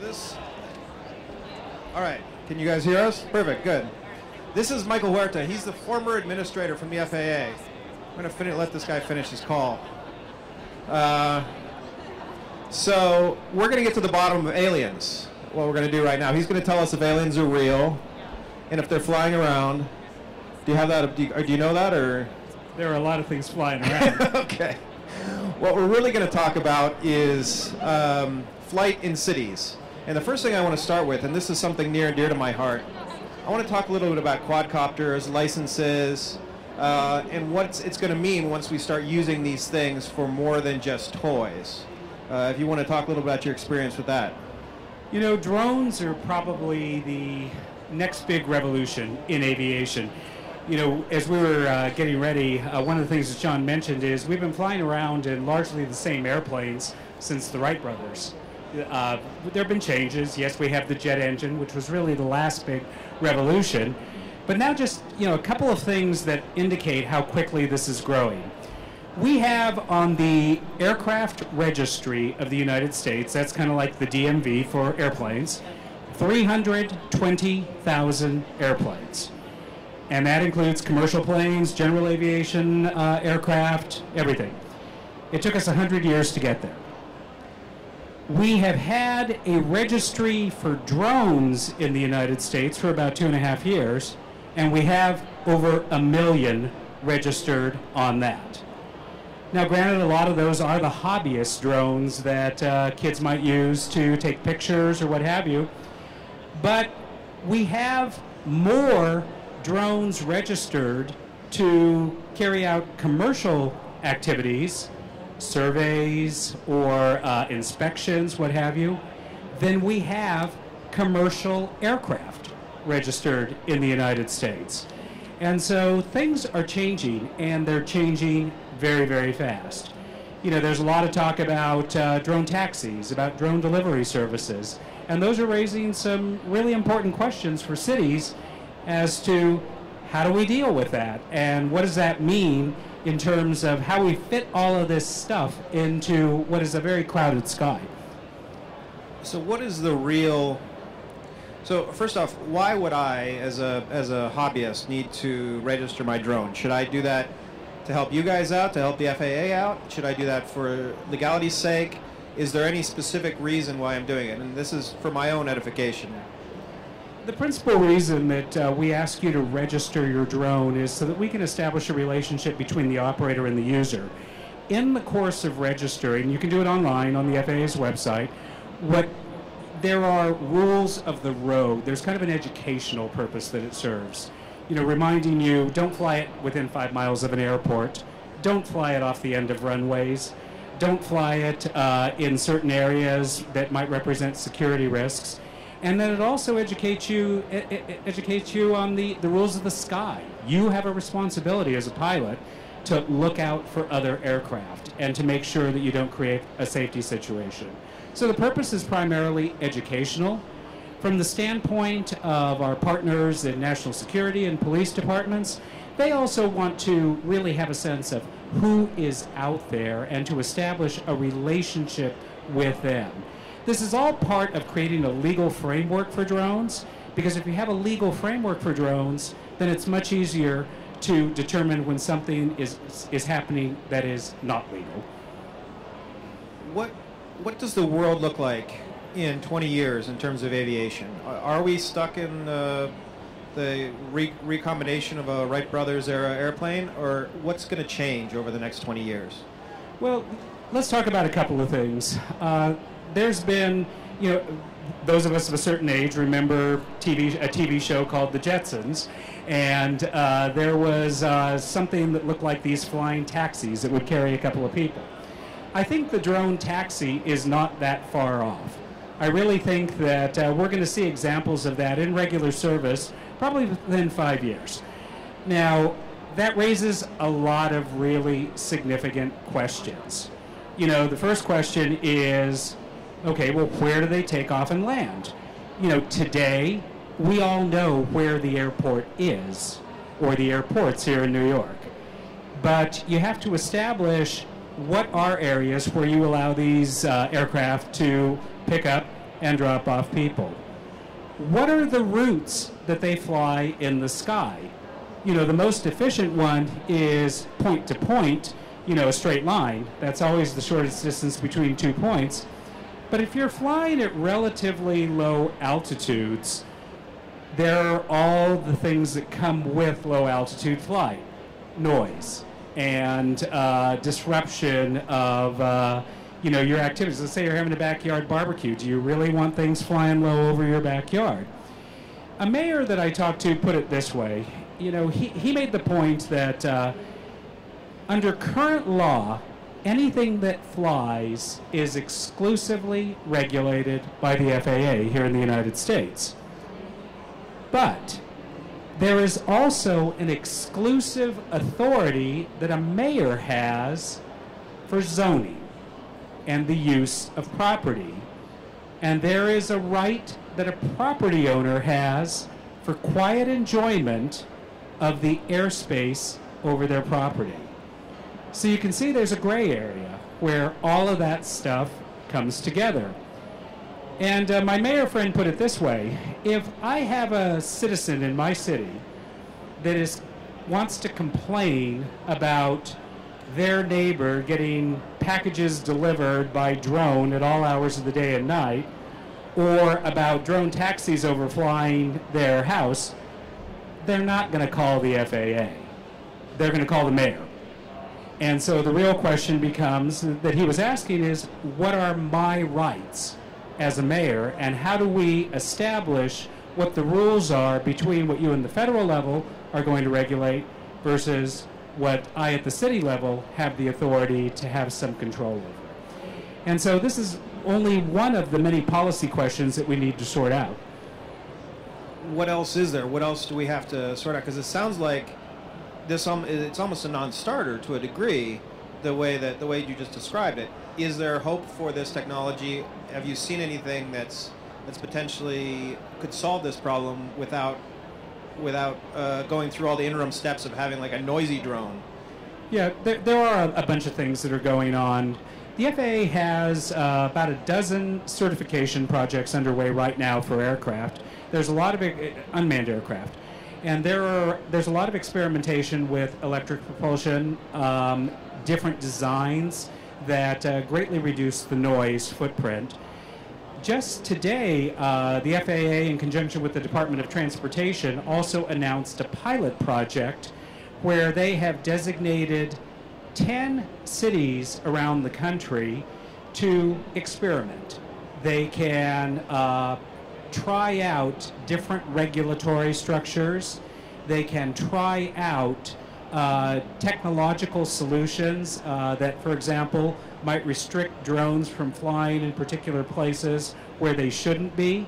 This. All right. Can you guys hear us? Perfect. Good. This is Michael Huerta. He's the former administrator from the FAA. I'm going to fin- let this guy finish his call. Uh, so we're going to get to the bottom of aliens. What we're going to do right now. He's going to tell us if aliens are real, and if they're flying around. Do you have that? Do you, do you know that, or? There are a lot of things flying around. okay. What we're really going to talk about is um, flight in cities. And the first thing I want to start with, and this is something near and dear to my heart, I want to talk a little bit about quadcopters, licenses, uh, and what it's going to mean once we start using these things for more than just toys. Uh, if you want to talk a little about your experience with that. You know, drones are probably the next big revolution in aviation. You know, as we were uh, getting ready, uh, one of the things that John mentioned is we've been flying around in largely the same airplanes since the Wright brothers. Uh, there have been changes. Yes, we have the jet engine, which was really the last big revolution. But now, just you know, a couple of things that indicate how quickly this is growing. We have on the aircraft registry of the United States, that's kind of like the DMV for airplanes, 320,000 airplanes. And that includes commercial planes, general aviation uh, aircraft, everything. It took us 100 years to get there. We have had a registry for drones in the United States for about two and a half years, and we have over a million registered on that. Now, granted, a lot of those are the hobbyist drones that uh, kids might use to take pictures or what have you, but we have more drones registered to carry out commercial activities surveys or uh, inspections, what have you, then we have commercial aircraft registered in the United States. And so things are changing, and they're changing very, very fast. You know, there's a lot of talk about uh, drone taxis, about drone delivery services, and those are raising some really important questions for cities as to how do we deal with that, and what does that mean in terms of how we fit all of this stuff into what is a very crowded sky. So, what is the real? So, first off, why would I, as a as a hobbyist, need to register my drone? Should I do that to help you guys out, to help the FAA out? Should I do that for legality's sake? Is there any specific reason why I'm doing it? And this is for my own edification. The principal reason that uh, we ask you to register your drone is so that we can establish a relationship between the operator and the user. In the course of registering, you can do it online on the FAA's website, what there are rules of the road. There's kind of an educational purpose that it serves. You know, reminding you don't fly it within five miles of an airport, don't fly it off the end of runways, don't fly it uh, in certain areas that might represent security risks and then it also educates you educates you on the, the rules of the sky. You have a responsibility as a pilot to look out for other aircraft and to make sure that you don't create a safety situation. So the purpose is primarily educational. From the standpoint of our partners in national security and police departments, they also want to really have a sense of who is out there and to establish a relationship with them. This is all part of creating a legal framework for drones, because if you have a legal framework for drones, then it's much easier to determine when something is, is happening that is not legal. What, what does the world look like in 20 years in terms of aviation? Are we stuck in uh, the re- recombination of a Wright Brothers era airplane, or what's going to change over the next 20 years? Well, let's talk about a couple of things. Uh, there's been, you know, those of us of a certain age remember TV, a TV show called The Jetsons, and uh, there was uh, something that looked like these flying taxis that would carry a couple of people. I think the drone taxi is not that far off. I really think that uh, we're going to see examples of that in regular service probably within five years. Now, that raises a lot of really significant questions. You know, the first question is okay, well, where do they take off and land? You know, today, we all know where the airport is, or the airports here in New York. But you have to establish what are areas where you allow these uh, aircraft to pick up and drop off people. What are the routes that they fly in the sky? You know, the most efficient one is point to point, you know, a straight line. That's always the shortest distance between two points. But if you're flying at relatively low altitudes, there are all the things that come with low altitude flight. Noise and uh, disruption of uh, you know your activities. Let's say you're having a backyard barbecue. Do you really want things flying low over your backyard? A mayor that i talked to put it this way you know he, he made the point that uh, under current law anything that flies is exclusively regulated by the faa here in the united states but there is also an exclusive authority that a mayor has for zoning and the use of property. And there is a right that a property owner has for quiet enjoyment of the airspace over their property. So you can see there's a gray area where all of that stuff comes together. And uh, my mayor friend put it this way if I have a citizen in my city that is, wants to complain about their neighbor getting packages delivered by drone at all hours of the day and night, or about drone taxis overflying their house, they're not going to call the FAA. They're going to call the mayor. And so the real question becomes that he was asking is what are my rights? as a mayor, and how do we establish what the rules are between what you and the federal level are going to regulate versus what I at the city level have the authority to have some control over. And so this is only one of the many policy questions that we need to sort out. What else is there? What else do we have to sort out? Because it sounds like this um, it's almost a non-starter to a degree, the way that the way you just described it. Is there hope for this technology have you seen anything that's that's potentially could solve this problem without without uh, going through all the interim steps of having like a noisy drone? Yeah, there, there are a bunch of things that are going on. The FAA has uh, about a dozen certification projects underway right now for aircraft. There's a lot of uh, unmanned aircraft, and there are there's a lot of experimentation with electric propulsion, um, different designs that uh, greatly reduce the noise footprint just today, uh, the FAA, in conjunction with the Department of Transportation, also announced a pilot project where they have designated 10 cities around the country to experiment. They can uh, try out different regulatory structures. They can try out uh, technological solutions uh, that, for example, might restrict drones from flying in particular places where they shouldn't be,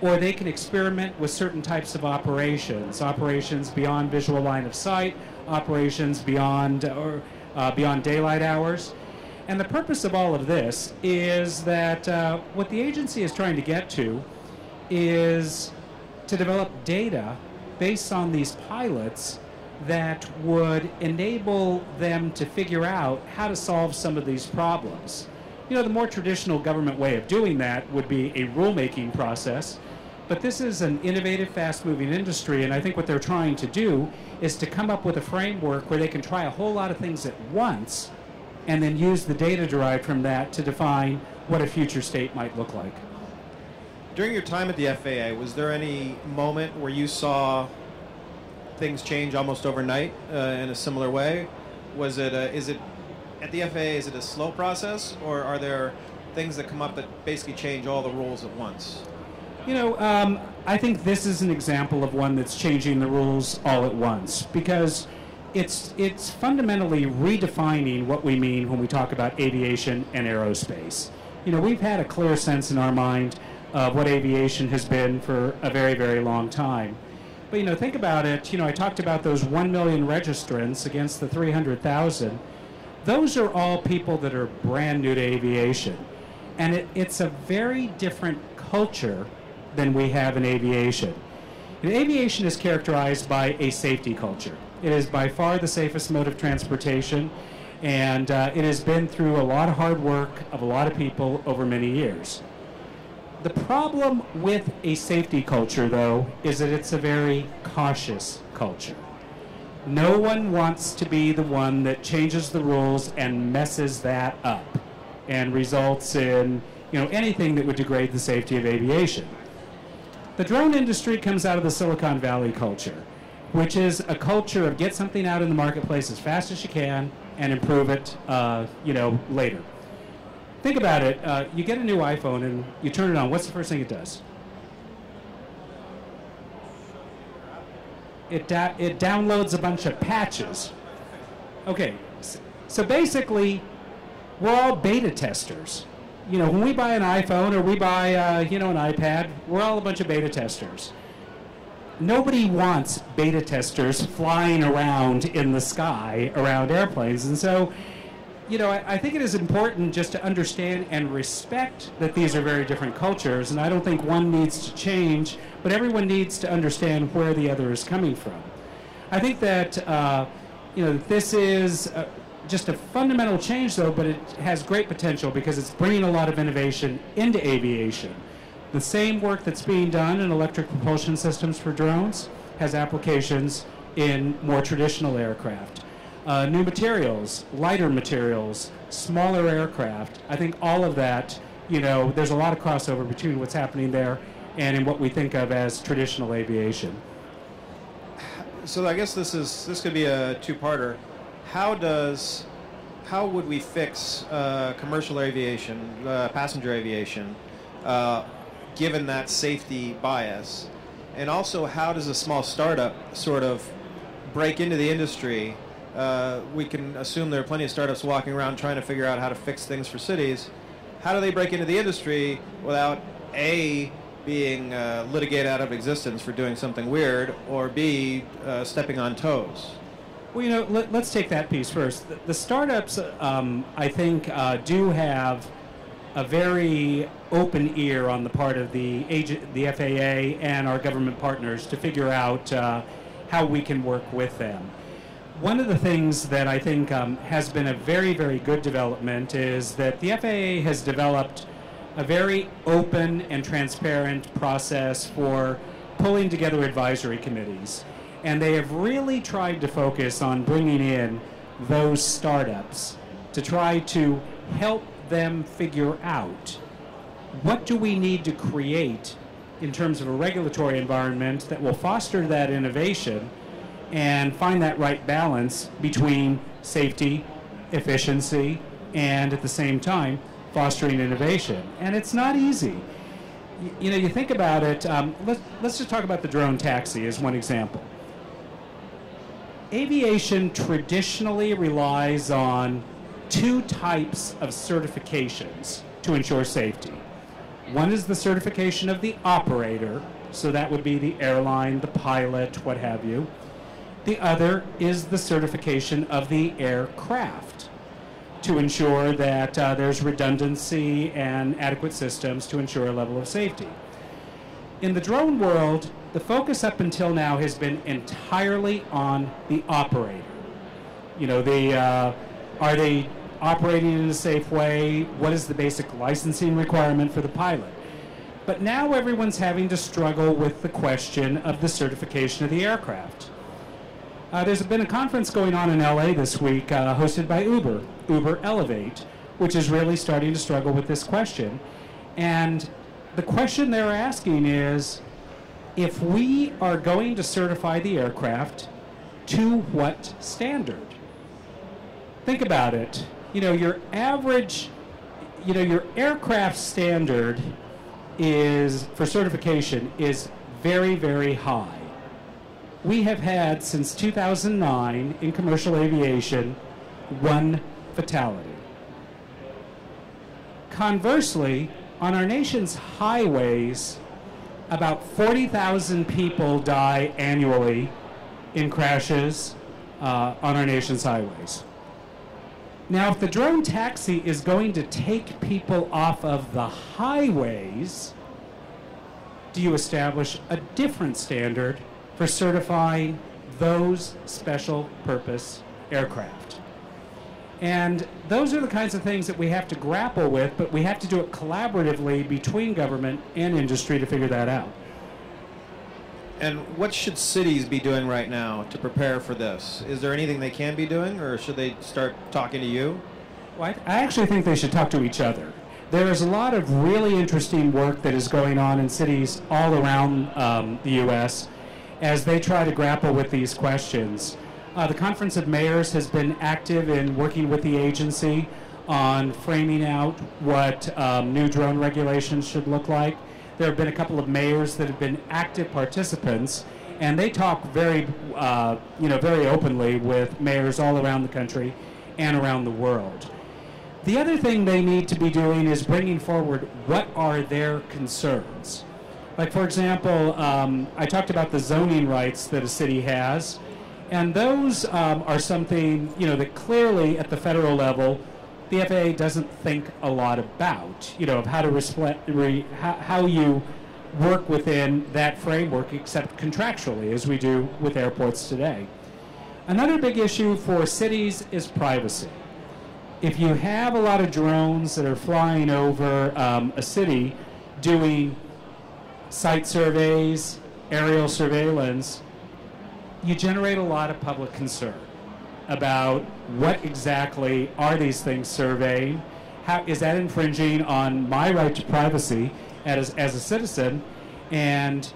or they can experiment with certain types of operations, operations beyond visual line of sight, operations beyond or uh, beyond daylight hours. And the purpose of all of this is that uh, what the agency is trying to get to is to develop data based on these pilots that would enable them to figure out how to solve some of these problems. You know, the more traditional government way of doing that would be a rulemaking process, but this is an innovative, fast moving industry, and I think what they're trying to do is to come up with a framework where they can try a whole lot of things at once and then use the data derived from that to define what a future state might look like. During your time at the FAA, was there any moment where you saw things change almost overnight uh, in a similar way? Was it a, is it at the FAA is it a slow process or are there things that come up that basically change all the rules at once? You know, um, I think this is an example of one that's changing the rules all at once because it's it's fundamentally redefining what we mean when we talk about aviation and aerospace. You know, we've had a clear sense in our mind of what aviation has been for a very, very long time. But you know, think about it. You know, I talked about those one million registrants against the 300,000. Those are all people that are brand new to aviation, and it, it's a very different culture than we have in aviation. And aviation is characterized by a safety culture. It is by far the safest mode of transportation, and uh, it has been through a lot of hard work of a lot of people over many years. The problem with a safety culture, though, is that it's a very cautious culture. No one wants to be the one that changes the rules and messes that up and results in you know, anything that would degrade the safety of aviation. The drone industry comes out of the Silicon Valley culture, which is a culture of get something out in the marketplace as fast as you can and improve it, uh, you know, later. Think about it. Uh, you get a new iPhone and you turn it on. What's the first thing it does? It, it downloads a bunch of patches. Okay, so basically, we're all beta testers. You know, when we buy an iPhone or we buy, uh, you know, an iPad, we're all a bunch of beta testers. Nobody wants beta testers flying around in the sky around airplanes, and so you know, I, I, think it is important just to understand and respect that these are very different cultures, and I don't think one needs to change, but everyone needs to understand where the other is coming from. I think that, uh, you know, this is uh, just a fundamental change, though, but it has great potential because it's bringing a lot of innovation into aviation. The same work that's being done in electric propulsion systems for drones has applications in more traditional aircraft uh, new materials, lighter materials, smaller aircraft. I think all of that, you know, there's a lot of crossover between what's happening there and in what we think of as traditional aviation. So I guess this is this could be a two-parter. How does how would we fix uh, commercial aviation, uh, passenger aviation, uh, given that safety bias? And also, how does a small startup sort of break into the industry uh, we can assume there are plenty of startups walking around trying to figure out how to fix things for cities. How do they break into the industry without A, being uh, litigated out of existence for doing something weird, or B, uh, stepping on toes? Well, you know, let, us take that piece first. The, the startups, um, I think, uh, do have a very open ear on the part of the agent, the FAA and our government partners to figure out uh, how we can work with them one of the things that I think um, has been a very, very good development is that the FAA has developed a very open and transparent process for pulling together advisory committees. And they have really tried to focus on bringing in those startups to try to help them figure out what do we need to create in terms of a regulatory environment that will foster that innovation and find that right balance between safety, efficiency, and at the same time fostering innovation. And it's not easy. You, know, you think about it, um, let, let's just talk about the drone taxi as one example. Aviation traditionally relies on two types of certifications to ensure safety. One is the certification of the operator, so that would be the airline, the pilot, what have you. The other is the certification of the aircraft to ensure that uh, there's redundancy and adequate systems to ensure a level of safety. In the drone world, the focus up until now has been entirely on the operator. You know, the, uh, are they operating in a safe way? What is the basic licensing requirement for the pilot? But now everyone's having to struggle with the question of the certification of the aircraft. Uh, there's been a conference going on in LA this week uh, hosted by Uber, Uber Elevate, which is really starting to struggle with this question. And the question they're asking is if we are going to certify the aircraft, to what standard? Think about it. You know, your average, you know, your aircraft standard is for certification is very, very high we have had since 2009 in commercial aviation one fatality. Conversely, on our nation's highways, about 40,000 people die annually in crashes uh, on our nation's highways. Now, if the drone taxi is going to take people off of the highways, do you establish a different standard for certifying those special purpose aircraft. And those are the kinds of things that we have to grapple with, but we have to do it collaboratively between government and industry to figure that out. And what should cities be doing right now to prepare for this? Is there anything they can be doing, or should they start talking to you? Well, I, I actually think they should talk to each other. There is a lot of really interesting work that is going on in cities all around um, the U.S. as they try to grapple with these questions. Uh, the Conference of Mayors has been active in working with the agency on framing out what um, new drone regulations should look like. There have been a couple of mayors that have been active participants, and they talk very, uh, you know, very openly with mayors all around the country and around the world. The other thing they need to be doing is bringing forward what are their concerns. Like, for example, um, I talked about the zoning rights that a city has, and those um, are something, you know, that clearly at the federal level, the FAA doesn't think a lot about, you know, of how to reflect, re, how, how you work within that framework except contractually, as we do with airports today. Another big issue for cities is privacy if you have a lot of drones that are flying over um, a city doing site surveys, aerial surveillance, you generate a lot of public concern about what exactly are these things surveying, how is that infringing on my right to privacy as, as a citizen, and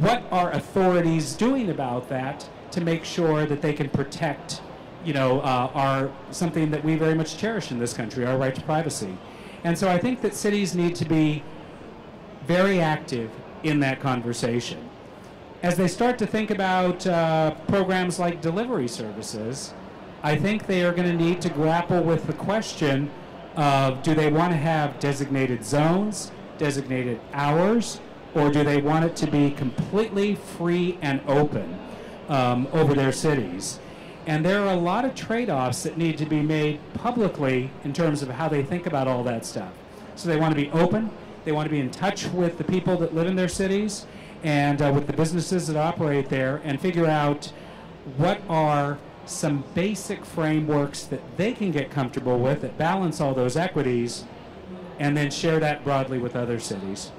what are authorities doing about that to make sure that they can protect you know, uh, are something that we very much cherish in this country, our right to privacy. And so I think that cities need to be very active in that conversation. As they start to think about uh, programs like delivery services, I think they are going to need to grapple with the question of do they want to have designated zones, designated hours, or do they want it to be completely free and open um, over their cities? And there are a lot of trade offs that need to be made publicly in terms of how they think about all that stuff. So they want to be open, they want to be in touch with the people that live in their cities and uh, with the businesses that operate there and figure out what are some basic frameworks that they can get comfortable with that balance all those equities and then share that broadly with other cities.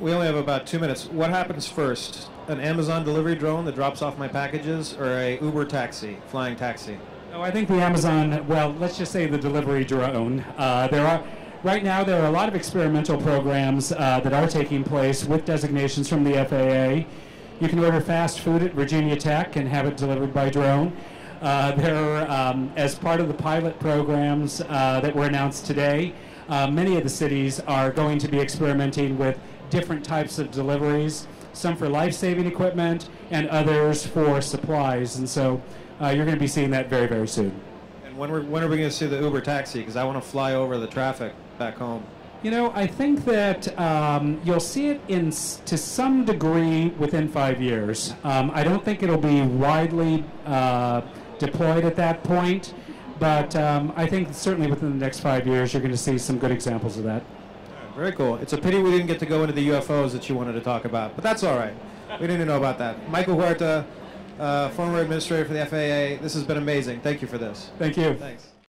We only have about two minutes. What happens first? An Amazon delivery drone that drops off my packages, or a Uber taxi, flying taxi? Oh, I think the Amazon. Well, let's just say the delivery drone. Uh, there are. Right now, there are a lot of experimental programs uh, that are taking place with designations from the FAA. You can order fast food at Virginia Tech and have it delivered by drone. Uh, there, um, as part of the pilot programs uh, that were announced today, uh, many of the cities are going to be experimenting with different types of deliveries, some for life-saving equipment and others for supplies. And so uh, you're going to be seeing that very, very soon. When, when are we going to see the Uber taxi? Because I want to fly over the traffic back home. You know, I think that um, you'll see it in to some degree within five years. Um, I don't think it'll be widely uh, deployed at that point, but um, I think certainly within the next five years you're going to see some good examples of that. Very cool. It's a pity we didn't get to go into the UFOs that you wanted to talk about, but that's all right. We didn't know about that. Michael Huerta, uh, former administrator for the FAA. This has been amazing. Thank you for this. Thank you. Thanks.